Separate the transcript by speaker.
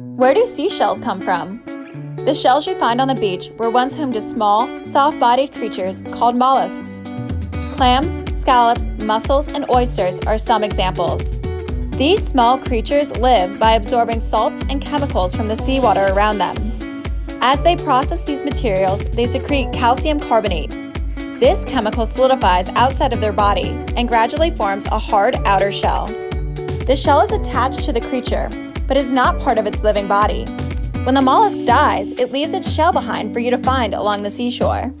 Speaker 1: Where do seashells come from? The shells you find on the beach were once home to small, soft bodied creatures called mollusks. Clams, scallops, mussels, and oysters are some examples. These small creatures live by absorbing salts and chemicals from the seawater around them. As they process these materials, they secrete calcium carbonate. This chemical solidifies outside of their body and gradually forms a hard outer shell. The shell is attached to the creature, but is not part of its living body. When the mollusk dies, it leaves its shell behind for you to find along the seashore.